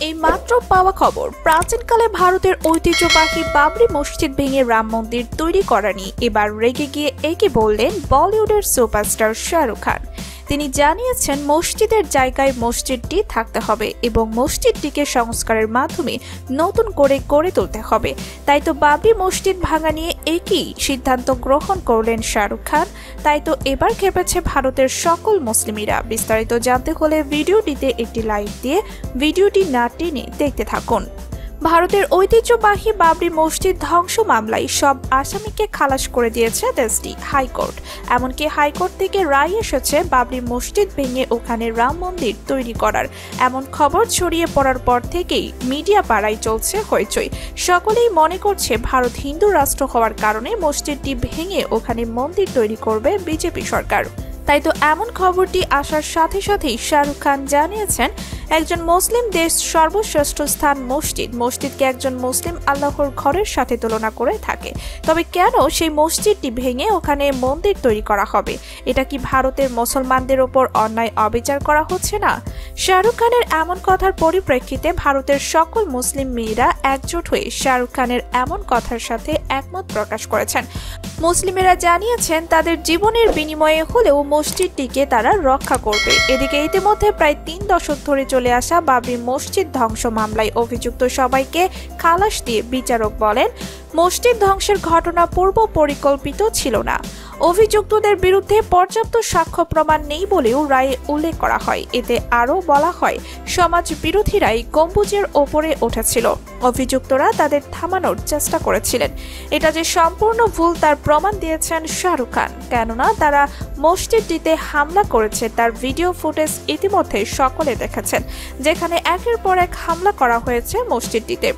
এই মাত্র পাওয়া খবর, প্রাচীনকালে ভারতের ঐতিহ্যবাহী বাবরি মসজিদ ভেঙে রাম মন্দির তৈরি করা নিয়ে এবার রেগে গিয়ে একে বললেন বলিউডের সুপারস্টার শাহরুখ খান। তিনি জানিয়েছেন, মসজিদের জায়গায় মসজিদটি থাকতে হবে এবং মসজিদটিকে সংস্কারের মাধ্যমে নতুন করে গড়ে তুলতে হবে। তাই তো বাবরি মসজিদ ভাঙা নিয়ে একই সিদ্ধান্ত গ্রহণ করলেন শাহরুখ খান। তাই তো এবার খেপেছে ভারতের সকল মুসলিমিরা। বিস্তারিত জানতে হলে ভিডিওটিতে একটি লাইক দিয়ে ভিডিওটি না টেনে দেখতে থাকুন। ভারতের ঐতিহ্যবাহী বাবরি মসজিদ ধ্বংস মামলায় সব আসামিকে খালাস করে দিয়েছে দেশটি হাইকোর্ট। এমনকি হাইকোর্ট থেকে রায় এসেছে বাবরি মসজিদ ভেঙে ওখানে রাম মন্দির তৈরি করার। এমন খবর ছড়িয়ে পড়ার পর থেকেই মিডিয়া পাড়ায় চলছে হইচই। সকলেই মনে করছে ভারত হিন্দু রাষ্ট্র হওয়ার কারণে মসজিদটি ভেঙে ওখানে মন্দির তৈরি করবে বিজেপি সরকার। তাই তো এমন খবরটি আসার সাথে সাথেই শাহরুখ খান জানিয়েছেন, একজন মুসলিম দেশ সর্বশ্রেষ্ঠ স্থান মসজিদ। মসজিদকে একজন মুসলিম আল্লাহর ঘরের সাথে তুলনা করে থাকে। তবে কেন সেই মসজিদটি ভেঙে ওখানে মন্দির তৈরি করা হবে? এটা কি ভারতের মুসলমানদের ওপর অন্যায় অবিচার করা হচ্ছে না? শাহরুখ খানের এমন কথার পরিপ্রেক্ষিতে ভারতের সকল মুসলিম মেয়েরা একজোট হয়ে শাহরুখ খানের এমন কথার সাথে একমত প্রকাশ করেছেন। মুসলিমেরা জানিয়েছেন, তাদের জীবনের বিনিময়ে হলেও মসজিদটিকে তারা রক্ষা করবে। এদিকে ইতিমধ্যে প্রায় তিন দশক ধরে চলে আসা বাবরি মসজিদ ধ্বংস মামলায় অভিযুক্ত সবাইকে খালাস দিয়ে বিচারক বলেন, মসজিদ ধ্বংসের ঘটনা পূর্ব পরিকল্পিত ছিল না। অভিযুক্তদের বিরুদ্ধে পর্যাপ্ত সাক্ষ্য প্রমাণ নেই বলেও রায়ে উল্লেখ করা হয়। এতে আরও বলা হয়, সমাজ বিরোধীরাই গম্বুজের ওপরে উঠেছিল। অভিযুক্তরা তাদের থামানোর চেষ্টা করেছিলেন। এটা যে সম্পূর্ণ ভুল তার প্রমাণ দিয়েছেন শাহরুখ খান। কেননা তারা মসজিদটিতে হামলা করেছে, তার ভিডিও ফুটেজ ইতিমধ্যে সকলে দেখেছেন, যেখানে একের পর এক হামলা করা হয়েছে মসজিদটিতে।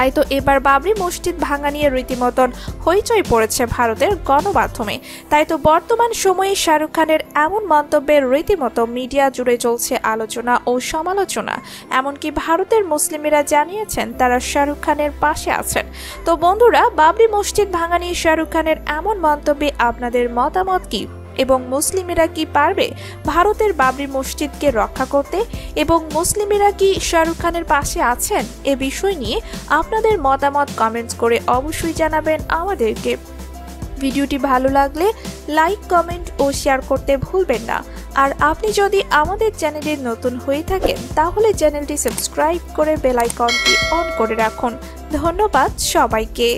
তাই তো এবার বাবরি মসজিদ ভাঙা নিয়ে রীতিমতন হইচই পড়েছে ভারতের গণমাধ্যমে। তাই তো বর্তমান সময়ে শাহরুখ খানের এমন মন্তব্যের রীতিমতো মিডিয়া জুড়ে চলছে আলোচনা ও সমালোচনা। এমনকি ভারতের মুসলিমেরা জানিয়েছেন তারা শাহরুখ খানের পাশে আছেন। তো বন্ধুরা, বাবরি মসজিদ ভাঙা নিয়ে শাহরুখ খানের এমন মন্তব্যে আপনাদের মতামত কি? এবং মুসলিমেরা কি পারবে? ভারতের বাবরি মসজিদকে রক্ষা করতে এবং মুসলিমেরা কি শাহরুখ খানের পাশে আছেন? এ বিষয় নিয়ে আপনাদের মতামত কমেন্টস করে অবশ্যই জানাবেন আমাদেরকে। ভিডিওটি ভালো লাগলে লাইক কমেন্ট ও শেয়ার করতে ভুলবেন না। আর আপনি যদি আমাদের চ্যানেলে নতুন হয়ে থাকেন, তাহলে চ্যানেলটি সাবস্ক্রাইব করে বেল আইকনটি অন করে রাখুন। ধন্যবাদ সবাইকে।